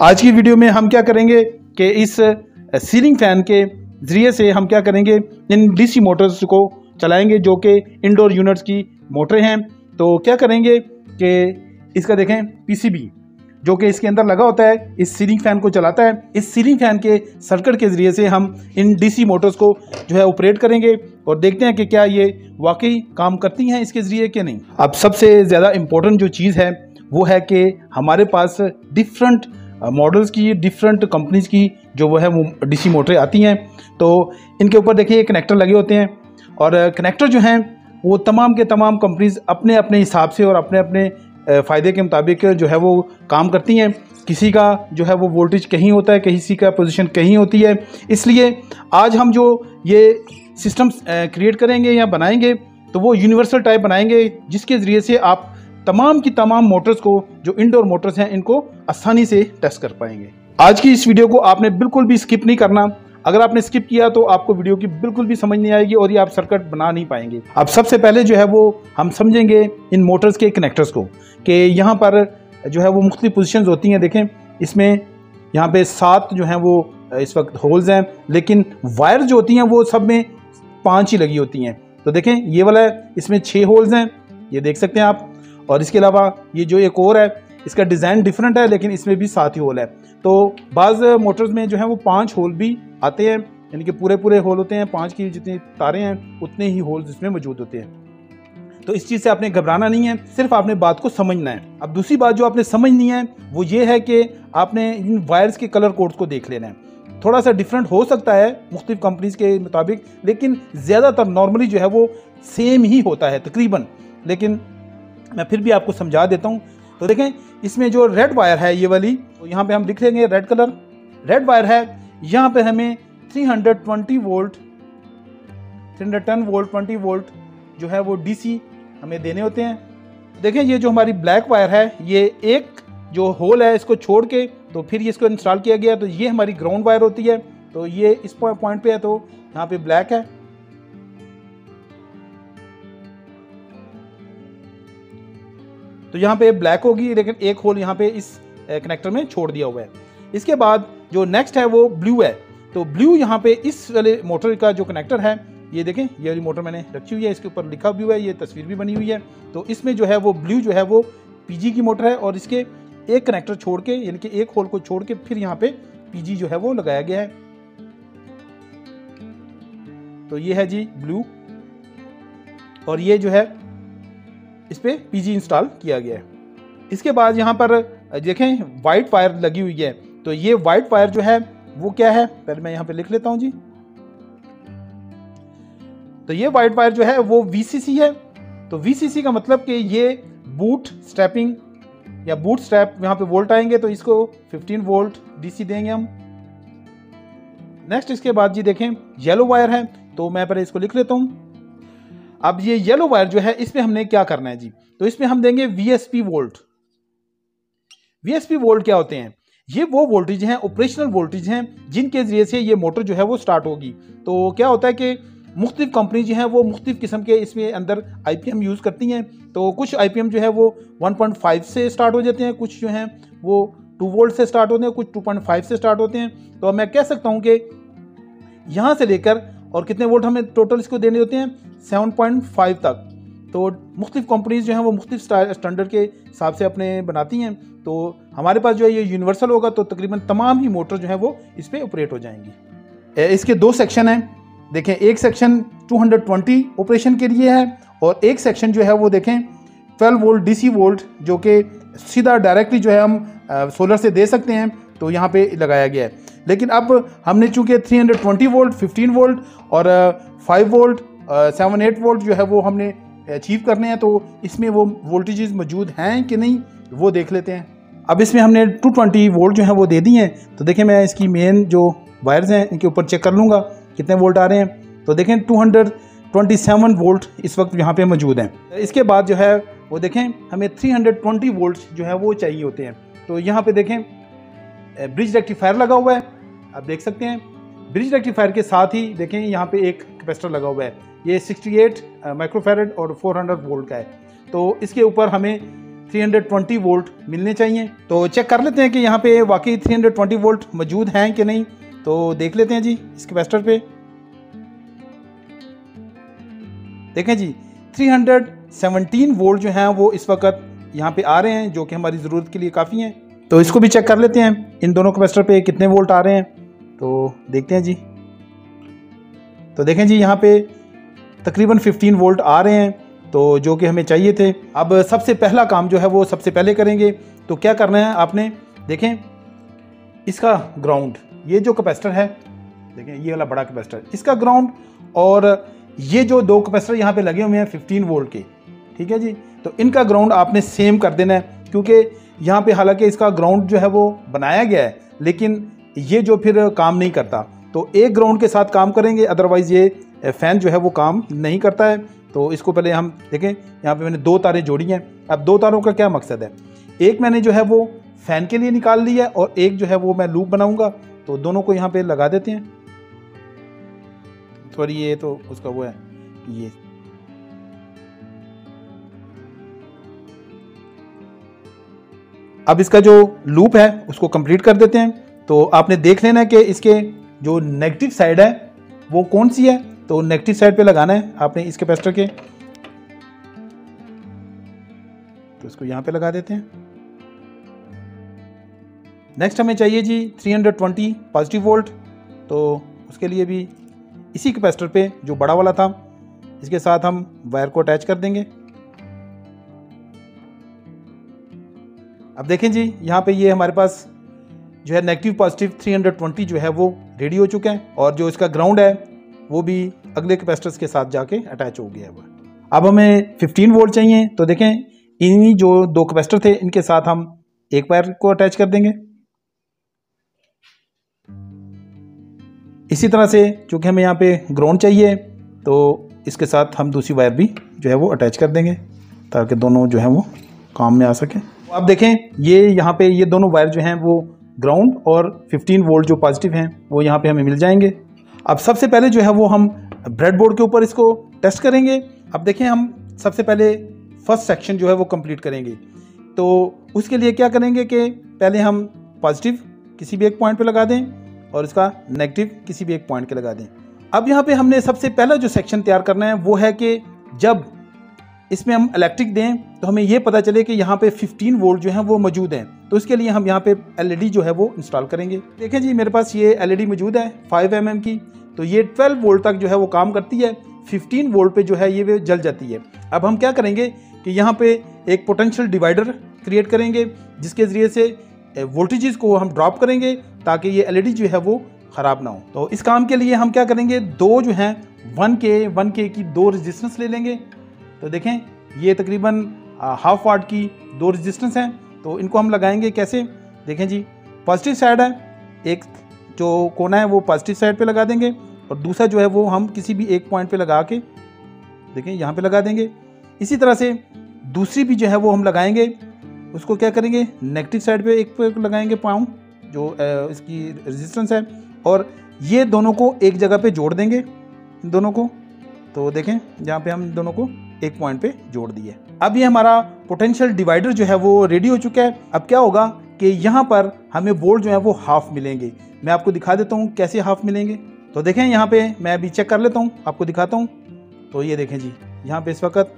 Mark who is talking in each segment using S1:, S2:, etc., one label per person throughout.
S1: आज की वीडियो में हम क्या करेंगे कि इस सीलिंग फ़ैन के ज़रिए से हम क्या करेंगे? इन डीसी मोटर्स को चलाएँगे, जो कि इंडोर यूनिट्स की मोटरें हैं। तो क्या करेंगे कि इसका देखें पीसीबी जो कि इसके अंदर लगा होता है, इस सीलिंग फ़ैन को चलाता है। इस सीलिंग फ़ैन के सर्किट के ज़रिए से हम इन डीसी मोटर्स को जो है ऑपरेट करेंगे और देखते हैं कि क्या ये वाकई काम करती हैं इसके ज़रिए कि नहीं। अब सबसे ज़्यादा इम्पोर्टेंट जो चीज़ है, वो है कि हमारे पास डिफरेंट मॉडल्स की डिफरेंट कंपनीज़ की जो वो है डीसी मोटरें आती हैं। तो इनके ऊपर देखिए कनेक्टर लगे होते हैं और कनेक्टर जो हैं, वो तमाम के तमाम कंपनीज़ अपने अपने हिसाब से और अपने अपने फ़ायदे के मुताबिक जो है वो काम करती हैं। किसी का जो है वो वोल्टेज कहीं होता है, किसी का पोजीशन कहीं होती है। इसलिए आज हम जो ये सिस्टम क्रिएट करेंगे या बनाएँगे तो वो यूनिवर्सल टाइप बनाएँगे, जिसके ज़रिए से आप तमाम की तमाम मोटर्स को, जो इंडोर मोटर्स हैं, इनको आसानी से टेस्ट कर पाएँगे। आज की इस वीडियो को आपने बिल्कुल भी स्किप नहीं करना। अगर आपने स्किप किया तो आपको वीडियो की बिल्कुल भी समझ नहीं आएगी और ये आप सर्किट बना नहीं पाएँगे। अब सबसे पहले जो है वो हम समझेंगे इन मोटर्स के कनेक्टर्स को कि यहाँ पर जो है वो मुख्तु पोजिशन होती हैं, देखें। इसमें यहाँ पे सात जो हैं वो इस वक्त होल्स हैं, लेकिन वायर जो होती हैं वो सब में पाँच ही लगी होती हैं। तो देखें, ये वाला है इसमें छः होल्स हैं। ये देख सकते हैं आप और इसके अलावा ये जो एक और है, इसका डिज़ाइन डिफरेंट है, लेकिन इसमें भी सात ही होल है। तो बाज़ मोटर्स में जो है वो पाँच होल भी आते हैं, यानी कि पूरे पूरे होल होते हैं, पाँच की जितनी तारे हैं, उतने ही होल्स इसमें मौजूद होते हैं। तो इस चीज़ से आपने घबराना नहीं है, सिर्फ़ आपने बात को समझना है। अब दूसरी बात जो आपने समझनी है, वो ये है कि आपने इन वायर्स के कलर कोड्स को देख लेना है। थोड़ा सा डिफरेंट हो सकता है मुख्तलिफ़ कंपनीज़ के मुताबिक, लेकिन ज़्यादातर नॉर्मली जो है वो सेम ही होता है, तकरीबन। लेकिन मैं फिर भी आपको समझा देता हूँ। तो देखें, इसमें जो रेड वायर है ये वाली तो यहाँ पे हम लिख लेंगे रेड कलर रेड वायर है, यहाँ पे हमें 320 वोल्ट 310 वोल्ट 20 वोल्ट जो है वो डीसी हमें देने होते हैं। देखें, ये जो हमारी ब्लैक वायर है, ये एक जो होल है इसको छोड़ के तो फिर ये इसको इंस्टॉल किया गया तो ये हमारी ग्राउंड वायर होती है। तो ये इस पॉइंट पे है तो यहाँ पे ब्लैक है। तो यहाँ पे ब्लैक होगी, लेकिन एक होल यहाँ पे इस कनेक्टर में छोड़ दिया हुआ है। इसके बाद जो नेक्स्ट है वो ब्लू है। तो ब्लू यहाँ पे इस वाले मोटर का जो कनेक्टर है, ये देखें, ये वाली मोटर मैंने रखी हुई है, इसके ऊपर लिखा भी हुआ है, ये तस्वीर भी बनी हुई है। तो इसमें जो है वो ब्लू जो है वो पीजी की मोटर है और इसके एक कनेक्टर छोड़ के, यानी कि एक होल को छोड़ के फिर यहाँ पे पीजी जो है वो लगाया गया है। तो ये है जी ब्लू और ये जो है इस पर पीजी इंस्टॉल किया गया है। इसके बाद यहाँ पर देखें वाइट वायर लगी हुई है। तो ये वाइट वायर जो है, वो क्या है? पहले मैं यहाँ पे लिख लेता हूँ जी। तो ये वाइट वायर जो है, वो वीसीसी है। तो वीसीसी का मतलब कि ये बूट स्टेपिंग या बूट स्टेप यहाँ पे वोल्ट आएँगे तो इसको 15 वोल्ट डीसी देंगे हम। नेक्स्ट इसके बाद जी देखें येलो वायर है। तो मैं पहले इसको लिख लेता हूँ। अब ये येलो वायर जो है, इसमें हमने क्या करना है जी? तो इसमें हम देंगे वीएसपी वोल्ट वीएसपी वोल्ट क्या होते हैं? ये वो वोल्टेज हैं ऑपरेशनल वोल्टेज हैं, जिनके ज़रिए से ये मोटर जो है वो स्टार्ट होगी। तो क्या होता है कि मुख्तलिफ़ कंपनी जो हैं, वो मुख्तलिफ़ किस्म के इसमें अंदर आईपीएम यूज़ करती हैं। तो कुछ आईपीएम जो है, वो 1.5 से स्टार्ट हो जाते हैं, कुछ जो हैं, वो 2 वोल्ट से स्टार्ट होते हैं, कुछ 2.5 से स्टार्ट होते हैं। तो मैं कह सकता हूँ कि यहाँ से लेकर और कितने वोल्ट हमें टोटल इसको देने होते हैं? 7.5 तक। तो मुख्तलिफ़ कंपनीज़ जो हैं, वो मुख्तलिफ़ स्टैंडर्ड के हिसाब से अपने बनाती हैं। तो हमारे पास जो है, ये यूनिवर्सल होगा तो तकरीबन तमाम ही मोटर जो है, वो इस पर ऑपरेट हो जाएँगी। इसके दो सेक्शन हैं। देखें, एक सेक्शन 220 ऑपरेशन के लिए है, और एक सेक्शन जो है, वो देखें 12 वोल्ट डीसी वोल्ट, जो कि सीधा डायरेक्टली जो है, हम सोलर से दे सकते हैं तो यहाँ पे लगाया गया है। लेकिन अब हमने चूँकि 320 वोल्ट 15 वोल्ट और 5 वोल्ट सेवन एट वोल्ट जो है वो हमने अचीव करने हैं तो इसमें वो वोल्टेजेस मौजूद हैं कि नहीं, वो देख लेते हैं। अब इसमें हमने 220 वोल्ट जो है वो दे दिए हैं। तो देखें, मैं इसकी मेन जो वायर्स हैं, इनके ऊपर चेक कर लूँगा, कितने वोल्ट आ रहे हैं। तो देखें 227 वोल्ट इस वक्त यहाँ पे मौजूद हैं। इसके बाद जो है, वो देखें, हमें 320 वोल्ट जो है वो चाहिए होते हैं। तो यहाँ पे देखें ब्रिज रेक्टिफायर लगा हुआ है। आप देख सकते हैं, ब्रिज रेक्टिफायर के साथ ही देखें, यहाँ पे एक कैपेसिटर लगा हुआ है। ये 68 माइक्रोफेरेड और 400 वोल्ट का है। तो इसके ऊपर हमें 320 वोल्ट मिलने चाहिए। तो चेक कर लेते हैं कि यहाँ पे वाकई 320 वोल्ट मौजूद हैं कि नहीं। तो देख लेते हैं जी, इस कैपेसिटर पे। देखें जी 317 वोल्ट जो हैं वो इस वक्त यहाँ पे आ रहे हैं, जो कि हमारी ज़रूरत के लिए काफ़ी हैं। तो इसको भी चेक कर लेते हैं, इन दोनों कैपेसिटर पे कितने वोल्ट आ रहे हैं। तो देखते हैं जी। तो देखें जी, यहाँ पे तकरीबन 15 वोल्ट आ रहे हैं तो जो कि हमें चाहिए थे। अब सबसे पहला काम जो है वो सबसे पहले करेंगे। तो क्या करना है आपने? देखें, इसका ग्राउंड ये जो कैपेसिटर है, देखें, ये वाला बड़ा कैपेसिटर इसका ग्राउंड और ये जो दो कैपेसिटर यहाँ पे लगे हुए हैं 15 वोल्ट के, ठीक है जी? तो इनका ग्राउंड आपने सेम कर देना है, क्योंकि यहाँ पे हालाँकि इसका ग्राउंड जो है वो बनाया गया है, लेकिन ये जो फिर काम नहीं करता। तो एक ग्राउंड के साथ काम करेंगे अदरवाइज़ ये फ़ैन जो है वो काम नहीं करता है। तो इसको पहले हम देखें, यहाँ पे मैंने दो तारें जोड़ी हैं। अब दो तारों का क्या मकसद है? एक मैंने जो है वो फ़ैन के लिए निकाल लिया है और एक जो है वो मैं लूप बनाऊँगा। तो दोनों को यहाँ पे लगा देते हैं। सॉरी ये तो उसका वो है, ये। अब इसका जो लूप है, उसको कंप्लीट कर देते हैं। तो आपने देख लेना है कि इसके जो नेगेटिव साइड है, वो कौन सी है? तो नेगेटिव साइड पे लगाना है आपने इस कैपेसिटर के। तो इसको यहाँ पे लगा देते हैं। नेक्स्ट हमें चाहिए जी 320 पॉजिटिव वोल्ट तो उसके लिए भी इसी कैपेसिटर पे जो बड़ा वाला था, इसके साथ हम वायर को अटैच कर देंगे। अब देखें जी, यहाँ पे ये हमारे पास जो है नेगेटिव पॉजिटिव 320 जो है वो रेडी हो चुके हैं, और जो इसका ग्राउंड है वो भी अगले कैपेसिटर्स के साथ जाके अटैच हो गया है अब हमें 15 वोल्ट चाहिए तो देखें, इन्हीं जो दो कैपेसिटर थे, इनके साथ हम एक वायर को अटैच कर देंगे। इसी तरह से, चूँकि हमें यहाँ पे ग्राउंड चाहिए तो इसके साथ हम दूसरी वायर भी जो है वो अटैच कर देंगे, ताकि दोनों जो है वो काम में आ सकें। अब देखें, ये यहाँ पे, ये दोनों वायर जो हैं, वो ग्राउंड और 15 वोल्ट जो पॉजिटिव हैं, वो यहाँ पे हमें मिल जाएँगे। अब सबसे पहले जो है वो हम ब्रेड बोर्ड के ऊपर इसको टेस्ट करेंगे। अब देखें हम सबसे पहले फ़र्स्ट सेक्शन जो है वो कंप्लीट करेंगे। तो उसके लिए क्या करेंगे कि पहले हम पॉजिटिव किसी भी एक पॉइंट पे लगा दें और इसका नेगेटिव किसी भी एक पॉइंट पे लगा दें। अब यहाँ पे हमने सबसे पहला जो सेक्शन तैयार करना है वो है कि जब इसमें हम इलेक्ट्रिक दें तो हमें ये पता चले कि यहाँ पे 15 वोल्ट जो है वो मौजूद हैं। तो इसके लिए हम यहाँ पे एलईडी जो है वो इंस्टॉल करेंगे। देखें जी, मेरे पास ये एलईडी मौजूद है 5 एम mm की। तो ये 12 वोल्ट तक जो है वो काम करती है 15 वोल्ट पे जो है ये जल जाती है। अब हम क्या करेंगे कि यहाँ पे एक पोटेंशियल डिवाइडर क्रिएट करेंगे, जिसके ज़रिए से वोल्टेजेस को हम ड्रॉप करेंगे, ताकि ये एलईडी जो है वो ख़राब ना हो। तो इस काम के लिए हम क्या करेंगे, दो जो हैं वन के वन के की दो रजिस्टेंस ले लेंगे। तो देखें, ये तकरीबन हाफ़ वाट की दो रजिस्टेंस हैं। तो इनको हम लगाएँगे कैसे? देखें जी पॉजिटिव साइड है, एक जो कोना है, वो पॉजिटिव साइड पे लगा देंगे और दूसरा जो है, वो हम किसी भी एक पॉइंट पे लगा के देखें, यहाँ पे लगा देंगे। इसी तरह से दूसरी भी जो है, वो हम लगाएँगे। उसको क्या करेंगे? नेगेटिव साइड पे एक पे लगाएँगे पाँव, जो इसकी रेजिस्टेंस है। और ये दोनों को एक जगह पे जोड़ देंगे दोनों को। तो देखें, यहाँ पे हम दोनों को एक पॉइंट पे जोड़ दिए। अब ये हमारा पोटेंशियल डिवाइडर जो है, वो रेडी हो चुका है। अब क्या होगा? कि यहाँ पर हमें वोल्ट जो है वो हाफ़ मिलेंगे। मैं आपको दिखा देता हूँ कैसे हाफ़ मिलेंगे। तो देखें यहाँ पे मैं अभी चेक कर लेता हूँ, आपको दिखाता हूँ। तो ये देखें जी, यहाँ पे इस वक्त,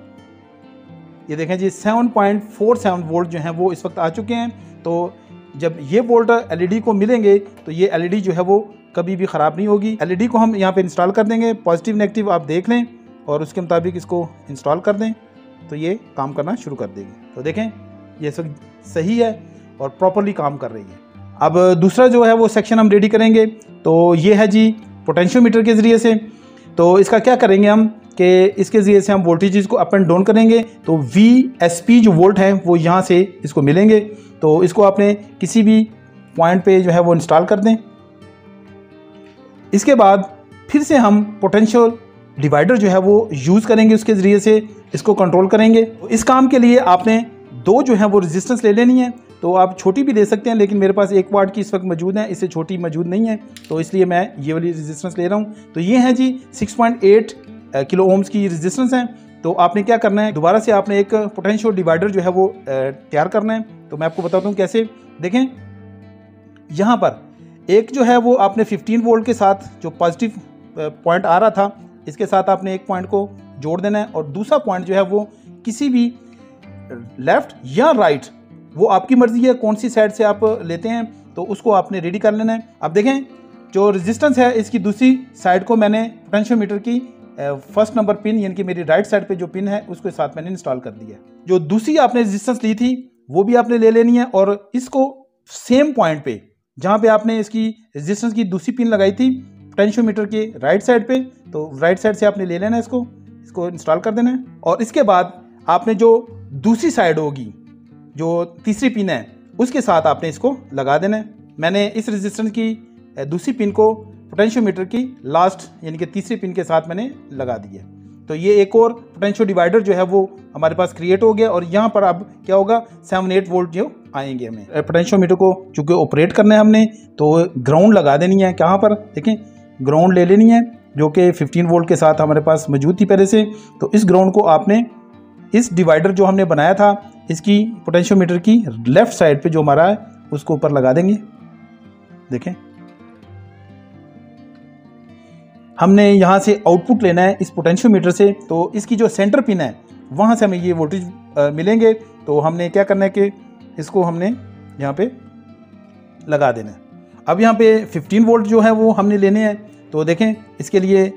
S1: ये देखें जी 7.47 वोल्ट जो हैं वो इस वक्त आ चुके हैं। तो जब ये वोल्ट एलईडी को मिलेंगे तो ये एलईडी जो है वो कभी भी ख़राब नहीं होगी। एलईडी को हम यहाँ पे इंस्टॉल कर देंगे पॉजिटिव नेगेटिव आप देख लें, और उसके मुताबिक इसको इंस्टॉल कर दें। तो ये काम करना शुरू कर देगी। तो देखें, ये सब सही है। और प्रॉपरली काम कर रही है। अब दूसरा जो है वो सेक्शन हम रेडी करेंगे तो ये है जी पोटेंशियोमीटर के ज़रिए से। तो इसका क्या करेंगे हम कि इसके ज़रिए से हम वोल्टेज को अप एंड डाउन करेंगे तो वी एस पी जो वोल्ट है वो यहाँ से इसको मिलेंगे। तो इसको आपने किसी भी पॉइंट पे जो है वो इंस्टॉल कर दें। इसके बाद फिर से हम पोटेंशियल डिवाइडर जो है वो यूज़ करेंगे उसके ज़रिए से, इसको कंट्रोल करेंगे। तो इस काम के लिए आपने दो जो है वो रेजिस्टेंस ले लेनी है। तो आप छोटी भी दे सकते हैं, लेकिन मेरे पास एक वाट की इस वक्त मौजूद है, इससे छोटी मौजूद नहीं है। तो इसलिए मैं ये वाली रेजिस्टेंस ले रहा हूँ। तो ये है जी 6.8 किलो ओम्स की रेजिस्टेंस हैं। तो आपने क्या करना है, दोबारा से आपने एक पोटेंशियल डिवाइडर जो है वो तैयार करना है। तो मैं आपको बताता हूँ कैसे। देखें, यहाँ पर एक जो है वो आपने 15 वोल्ट के साथ जो पॉजिटिव पॉइंट आ रहा था, इसके साथ आपने एक पॉइंट को जोड़ देना है। और दूसरा पॉइंट जो है वो किसी भी लेफ़्ट या राइट वो आपकी मर्ज़ी है, कौन सी साइड से आप लेते हैं तो उसको आपने रेडी कर लेना है। अब देखें, जो रेजिस्टेंस है, इसकी दूसरी साइड को मैंने पोटेंशियोमीटर की फ़र्स्ट नंबर पिन यानी कि मेरी राइट साइड पे जो पिन है, उसके साथ मैंने इंस्टॉल कर दिया जो दूसरी आपने रेजिस्टेंस ली थी, वो भी आपने ले लेनी है, और इसको सेम पॉइंट पे, जहाँ पे आपने इसकी रेजिस्टेंस की दूसरी पिन लगाई थी पोटेंशियोमीटर के राइट साइड पे तो राइट साइड से आपने ले लेना है इसको इसको इंस्टॉल कर देना है। और इसके बाद आपने जो दूसरी साइड होगी जो तीसरी पिन है, उसके साथ आपने इसको लगा देना है। मैंने इस रेजिस्टेंस की दूसरी पिन को पोटेंशियोमीटर की लास्ट यानी कि तीसरी पिन के साथ मैंने लगा दी है। तो ये एक और पोटेंशियो डिवाइडर जो है, वो हमारे पास क्रिएट हो गया और यहाँ पर अब क्या होगा सेवन एट वोल्ट जो आएँगे हमें। पोटेंशियोमीटर को चूँकि ऑपरेट करना है हमने तो ग्राउंड लगा देनी है। कहाँ पर? देखें ग्राउंड ले लेनी है, जो कि 15 वोल्ट के साथ हमारे पास मौजूद थी पहले से। तो इस ग्राउंड को आपने, इस डिवाइडर जो हमने बनाया था इसकी पोटेंशियोमीटर की लेफ़्ट साइड पे जो हमारा है, उसको ऊपर लगा देंगे। देखें। हमने यहाँ से आउटपुट लेना है इस पोटेंशियोमीटर से तो इसकी जो सेंटर पिन है, वहाँ से हमें ये वोल्टेज मिलेंगे। तो हमने क्या करना है कि इसको हमने यहाँ पे लगा देना है। अब यहाँ पे 15 वोल्ट जो है वो हमने लेने हैं। तो देखें, इसके लिए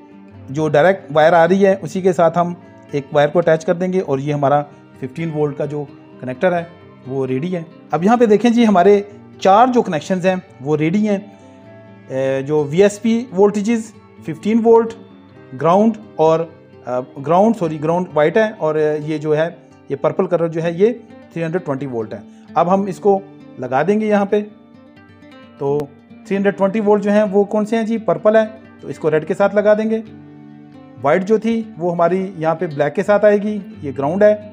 S1: जो डायरेक्ट वायर आ रही है, उसी के साथ हम एक वायर को अटैच कर देंगे और ये हमारा 15 वोल्ट का जो कनेक्टर है, वो रेडी है। अब यहाँ पे देखें जी, हमारे चार जो कनेक्शन हैं, वो रेडी हैं। जो V S P voltages fifteen volt ground और ग्राउंड सॉरी ग्राउंड वाइट है और ये जो है, ये पर्पल कलर जो है, ये 320 वोल्ट है। अब हम इसको लगा देंगे यहाँ पे। तो 320 वोल्ट जो है, वो कौन से हैं जी? पर्पल है। तो इसको रेड के साथ लगा देंगे। वाइट जो थी, वो हमारी यहाँ पे ब्लैक के साथ आएगी। ये ग्राउंड है।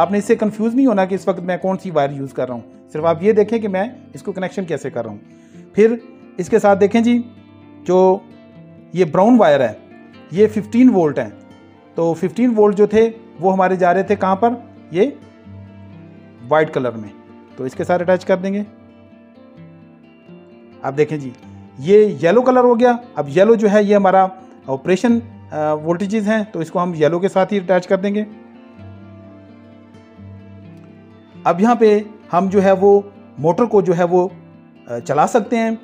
S1: आपने इससे कंफ्यूज नहीं होना कि इस वक्त मैं कौन सी वायर यूज़ कर रहा हूँ। सिर्फ़ आप ये देखें कि मैं इसको कनेक्शन कैसे कर रहा हूँ। फिर इसके साथ देखें जी, जो ये ब्राउन वायर है, ये 15 वोल्ट है। तो 15 वोल्ट जो थे, वो हमारे जा रहे थे कहाँ पर? ये वाइट कलर में। तो इसके साथ अटैच कर देंगे। आप देखें जी, ये येलो कलर हो गया। अब येलो जो है, ये हमारा ऑपरेशन वोल्टेजेस हैं तो इसको हम येलो के साथ ही अटैच कर देंगे। अब यहाँ पे हम जो है वो मोटर को जो है वो चला सकते हैं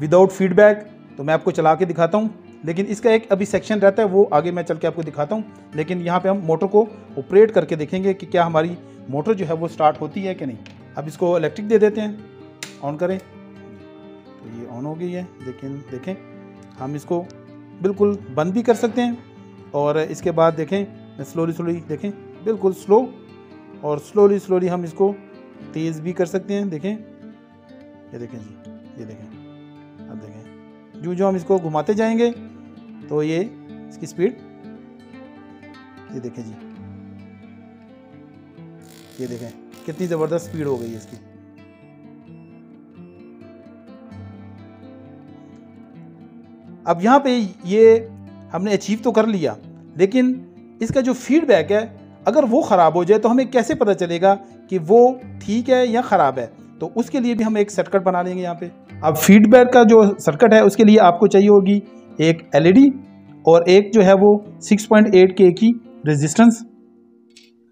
S1: विदाउट फीडबैक तो मैं आपको चला के दिखाता हूँ। लेकिन इसका एक अभी सेक्शन रहता है, वो आगे मैं चल के आपको दिखाता हूँ। लेकिन यहाँ पे हम मोटर को ऑपरेट करके देखेंगे कि क्या हमारी मोटर जो है वो स्टार्ट होती है कि नहीं। अब इसको इलेक्ट्रिक दे देते हैं। ऑन करें। तो ये ऑन हो गई है। लेकिन देखें। हम इसको बिल्कुल बंद भी कर सकते हैं। और इसके बाद देखें स्लोली स्लोली देखें। बिल्कुल स्लो और स्लोली स्लोली हम इसको तेज़ भी कर सकते हैं, देखें। ये देखें जी, ये देखें। अब देखें। जो जो हम इसको घुमाते जाएँगे तो ये इसकी स्पीड ये देखें जी। ये देखें, कितनी ज़बरदस्त स्पीड हो गई है इसकी। अब यहाँ पे ये हमने अचीव तो कर लिया, लेकिन इसका जो फीडबैक है अगर वो ख़राब हो जाए तो हमें कैसे पता चलेगा कि वो ठीक है या ख़राब है? तो उसके लिए भी हम एक सर्किट बना लेंगे यहाँ पे। अब फीडबैक का जो सर्किट है, उसके लिए आपको चाहिए होगी एक एलईडी और एक जो है वो 6.8 के की रेजिस्टेंस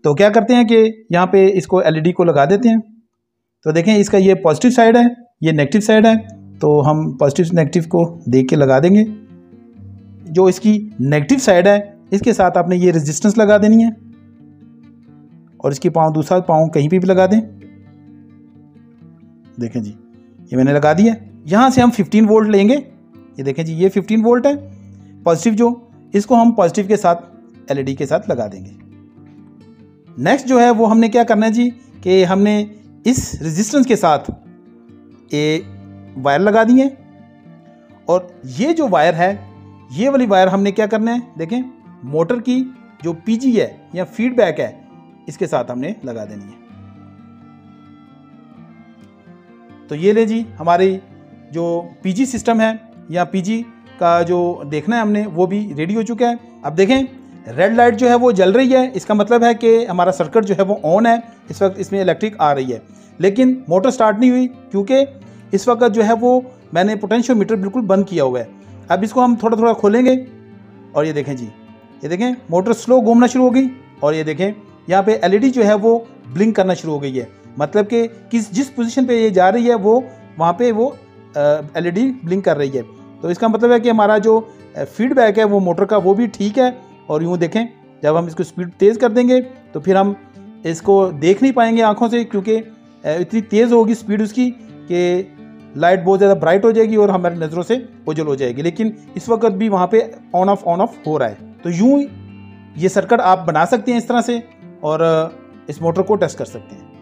S1: तो क्या करते हैं कि यहाँ पे इसको एलईडी को लगा देते हैं। तो देखें, इसका ये पॉजिटिव साइड है, ये नेगेटिव साइड है। तो हम पॉजिटिव नेगेटिव को देख के लगा देंगे। जो इसकी नेगेटिव साइड है, इसके साथ आपने ये रेजिस्टेंस लगा देनी है। और इसकी पाँव, दूसरा पाँव कहीं पे भी लगा दें। देखें जी, ये मैंने लगा दिया। यहाँ से हम 15 वोल्ट लेंगे। ये देखें जी, ये 15 वोल्ट है। पॉजिटिव जो, इसको हम पॉजिटिव के साथ एलईडी के साथ लगा देंगे। नेक्स्ट जो है, वो हमने क्या करना है जी, कि हमने इस रेजिस्टेंस के साथ ये वायर लगा दिए और ये जो वायर है, ये वाली वायर हमने क्या करना है, देखें मोटर की जो पीजी है या फीडबैक है इसके साथ हमने लगा देनी है। तो ये ले जी, हमारी जो पीजी सिस्टम है या पीजी का जो देखना है हमने, वो भी रेडी हो चुका है। अब देखें, रेड लाइट जो है वो जल रही है। इसका मतलब है कि हमारा सर्किट जो है वो ऑन है। इस वक्त इसमें इलेक्ट्रिक आ रही है। लेकिन मोटर स्टार्ट नहीं हुई, क्योंकि इस वक्त जो है वो मैंने पोटेंशियोमीटर बिल्कुल बंद किया हुआ है। अब इसको हम थोड़ा थोड़ा खोलेंगे और ये देखें जी। ये देखें, मोटर स्लो घूमना शुरू हो गई और ये देखें यहाँ पे एलईडी जो है वो ब्लिंक करना शुरू हो गई है। मतलब कि किस, जिस पोजीशन पे ये जा रही है, वो वहाँ पे वो एलईडी ब्लिंक कर रही है। तो इसका मतलब है कि हमारा जो फीडबैक है, वो मोटर का, वो भी ठीक है। और यूँ देखें, जब हम इसको स्पीड तेज़ कर देंगे तो फिर हम इसको देख नहीं पाएँगे आँखों से, क्योंकि इतनी तेज़ होगी स्पीड उसकी कि लाइट बहुत ज़्यादा ब्राइट हो जाएगी और हमारी नज़रों से ओझल हो जाएगी। लेकिन इस वक्त भी वहाँ पे ऑन ऑफ़ ऑन ऑफ़ हो रहा है। तो यूँ ये सर्किट आप बना सकते हैं इस तरह से। और इस मोटर को टेस्ट कर सकते हैं।